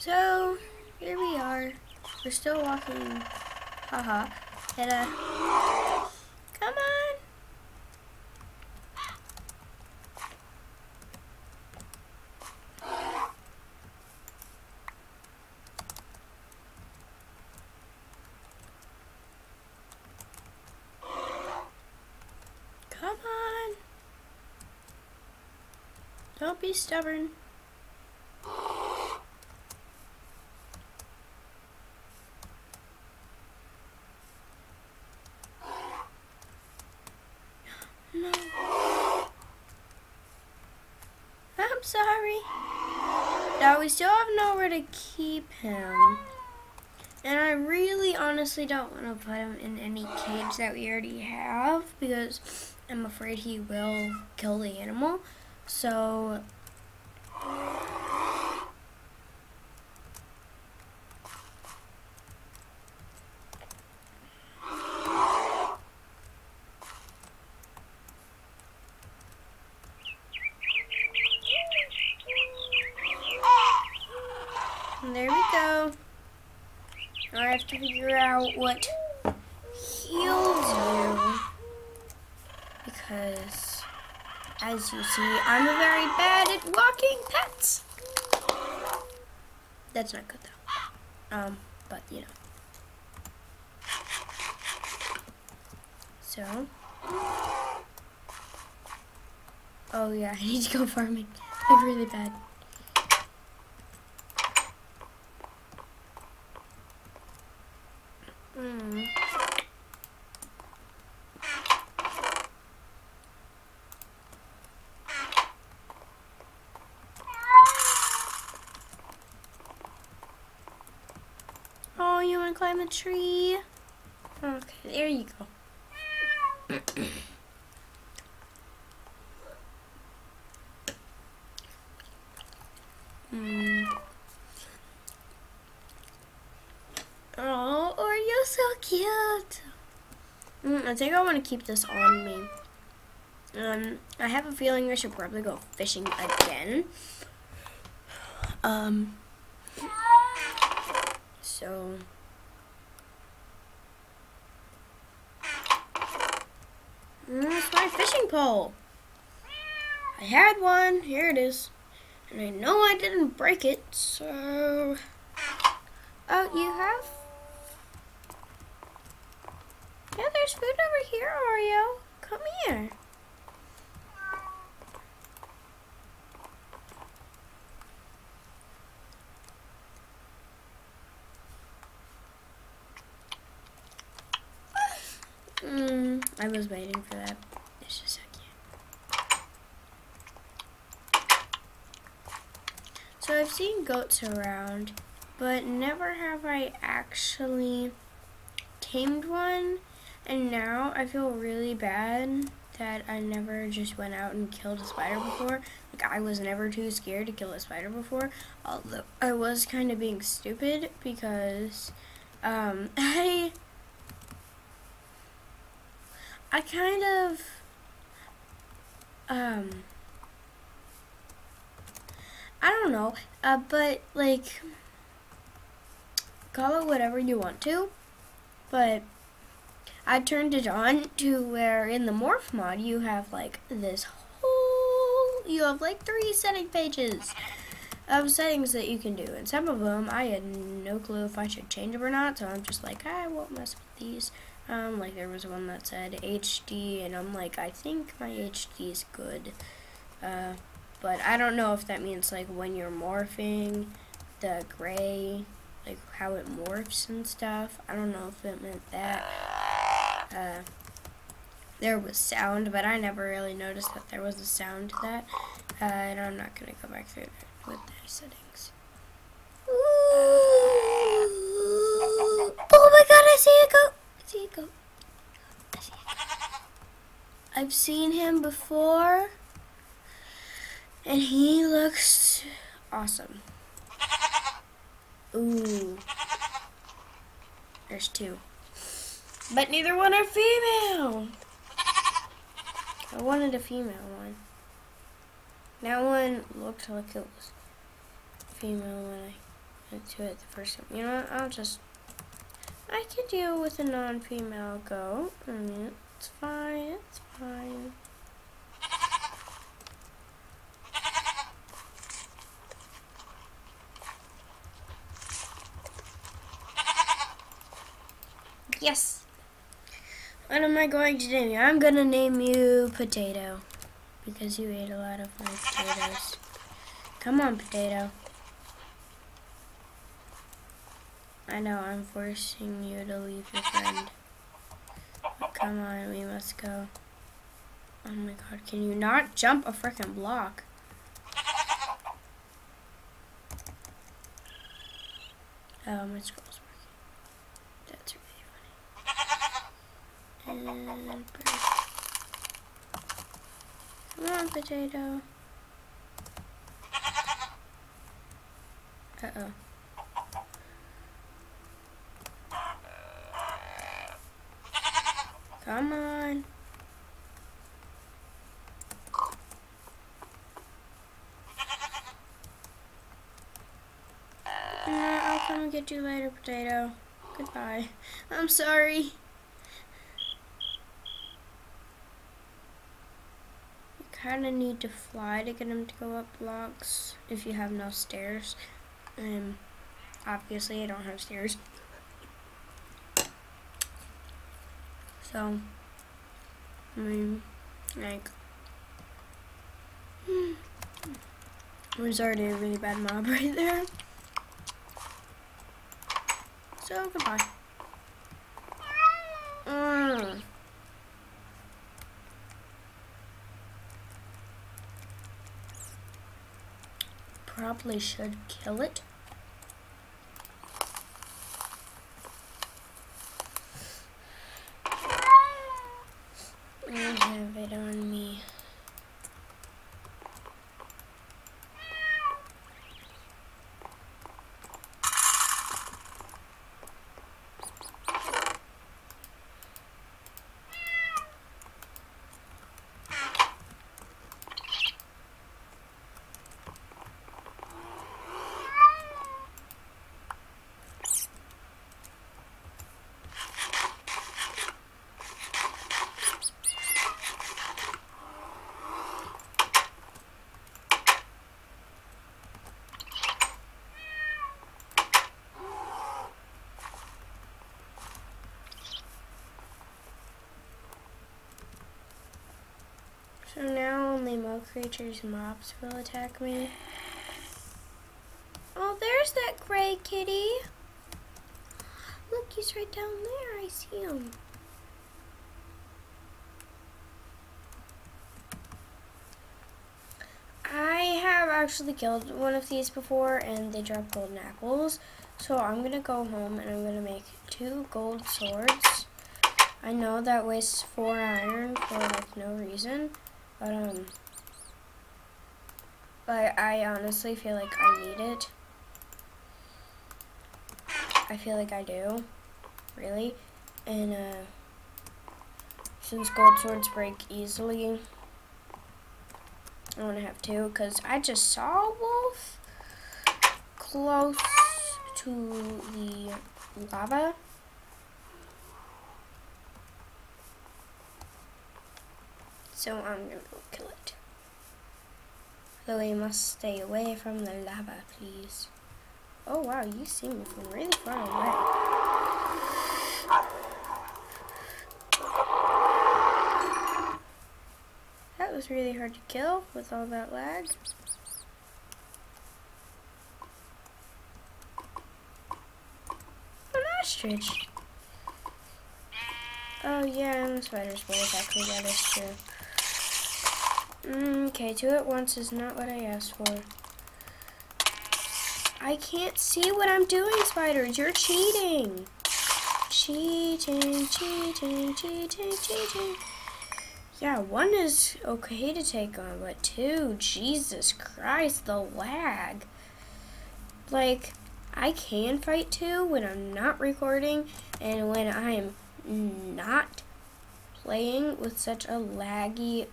So, here we are. We're still walking. Haha. And, uh, come on. Come on. Don't be stubborn. No. I'm sorry. Now we still have nowhere to keep him. And I really honestly don't want to put him in any cage that we already have because I'm afraid he will kill the animal. So And there we go. Now I have to figure out what heals you. Because, as you see, I'm very bad at walking pets. That's not good though. Um, but you know. So. Oh yeah, I need to go farming. I'm really bad. Hmm. Oh, you want to climb a tree? Okay, there you go. Hmm. Oh, Oreo, so cute. Mm, I think I want to keep this on me. Um, I have a feeling I should probably go fishing again. Um, so. Mm, It's my fishing pole. I had one. Here it is. And I know I didn't break it, so. Oh, you have? Yeah, there's food over here, Oreo. Come here. Mm, I was waiting for that. It's just so cute. So I've seen goats around, but never have I actually tamed one. And now I feel really bad that I never just went out and killed a spider before. Like I was never too scared to kill a spider before. Although I was kind of being stupid because um, I I kind of um I don't know, uh, but like call it whatever you want to, but I turned it on to where in the morph mod you have like this whole you have like three setting pages of settings that you can do, and some of them I had no clue if I should change them or not, so I'm just like I won't mess with these. Um, like there was one that said HD, and I'm like, I think my HD is good. Uh, but I don't know if that means like when you're morphing, the gray, like how it morphs and stuff. I don't know if it meant that. Uh, there was sound, but I never really noticed that there was a sound to that. Uh, and I'm not gonna go back through it with their settings. Ooh. Oh my god, I see a goat! See goat. I've seen him before, and he looks awesome. Ooh. There's two. But neither one are female. I wanted a female one. That one looked like it was female when I went to it the first time. You know what? I'll just. I can deal with a non-female goat. I mean, it's fine. It's fine. Yes. What am I going to name you? I'm gonna name you Potato because you ate a lot of my potatoes. Come on, Potato. I know, I'm forcing you to leave your friend. Come on, we must go. Oh my god, can you not jump a freaking block? Oh, my scroll's working. That's really funny. And. Come on, potato. Uh-oh. Come on. I'll come and get you later, potato. Goodbye. I'm sorry. You kind of need to fly to get him to go up blocks if you have no stairs. Um, obviously I don't have stairs. So, I mean, like, there's already a really bad mob right there. So, goodbye. Mm. Probably should kill it. So now only Mo' Creatures mobs will attack me. Oh, there's that gray kitty. Look, he's right down there. I see him. I have actually killed one of these before and they drop golden apples. So I'm going to go home and I'm going to make two gold swords. I know that wastes four iron for like no reason. But, um, but I honestly feel like I need it. I feel like I do, really. And, uh, since gold swords break easily, I want to have two, because I just saw a wolf close to the lava. So I'm gonna go kill it. Though must stay away from the lava, please. Oh wow, you see me from really far away. That was really hard to kill with all that lag. An ostrich. Oh yeah, and the spider's both actually that is true. Mm, okay, two at once is not what I asked for. I can't see what I'm doing, spiders. You're cheating. Cheating, cheating, cheating, cheating. Yeah, one is okay to take on, but two, Jesus Christ, the lag. Like, I can fight two when I'm not recording and when I'm not playing with such a laggy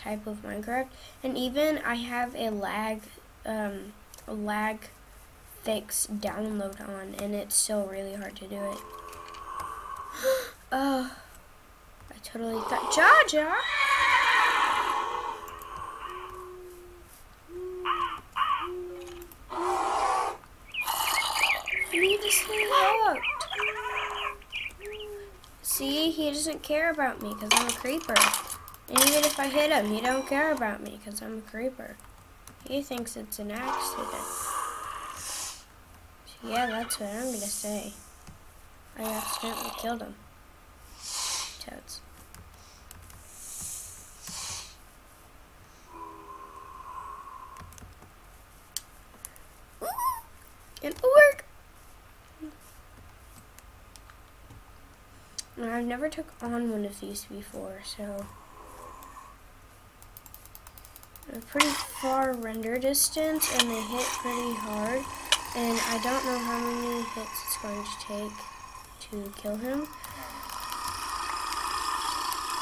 type of Minecraft. And even I have a lag, um, lag fix download on, and it's still really hard to do it. oh, I totally thought Jaja. Need to. See, he doesn't care about me because I'm a creeper. And even if I hit him, he don't care about me because I'm a creeper. He thinks it's an accident. So yeah, that's what I'm gonna say. I accidentally killed him. Toads. An orc! I've never took on one of these before, so a pretty far render distance and they hit pretty hard and I don't know how many hits it's going to take to kill him.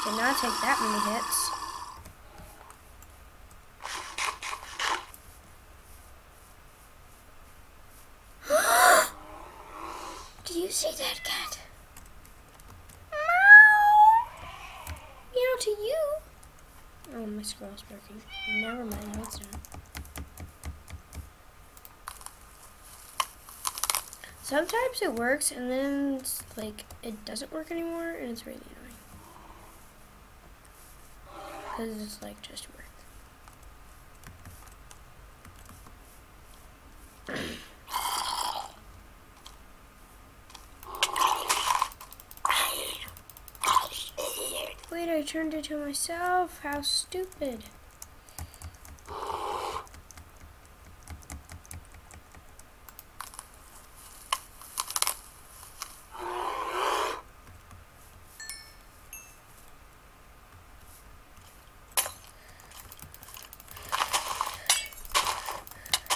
Did not take that many hits. Do you see that cat? Meow to you. Scroll's broken. Never mind, no it's not. Sometimes it works, and then it's like it doesn't work anymore, and it's really annoying. Because it's like just work. Turned it to myself. How stupid.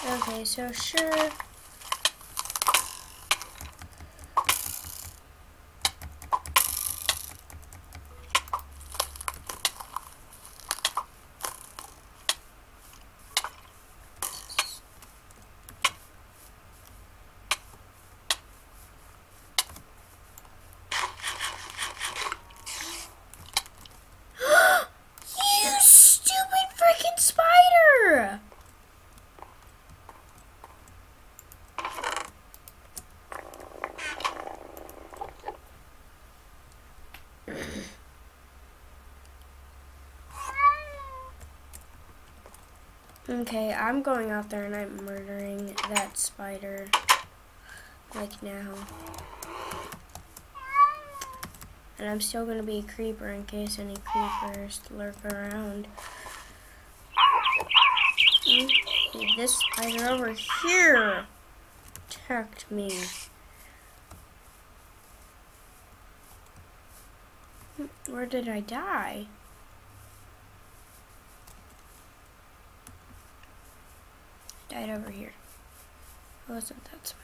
Okay, so sure. you stupid freaking spider! Okay, I'm going out there and I'm murdering that spider. Like now. And I'm still gonna be a creeper in case any creepers lurk around. Mm, This spider over here attacked me. Where did I die? I Died over here. It wasn't that spider.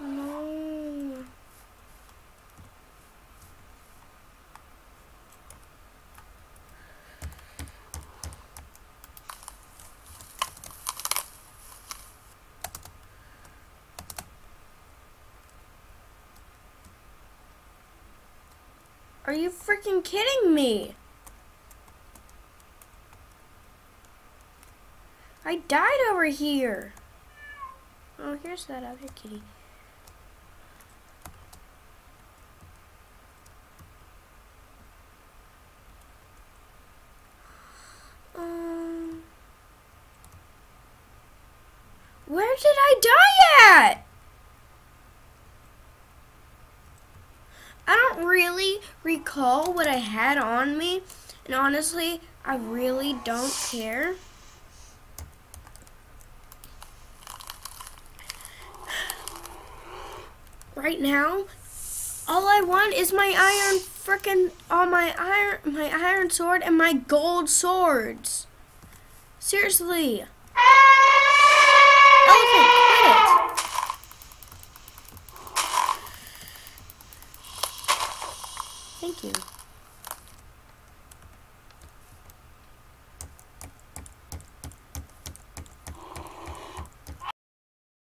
No. Are you freaking kidding me? I died over here. Oh, here's that other kitty. Um, where did I die at? recall what I had on me. And honestly, I really don't care. Right now, all I want is my iron freaking all my iron my iron sword and my gold swords. Seriously. Elephant, quit it. you.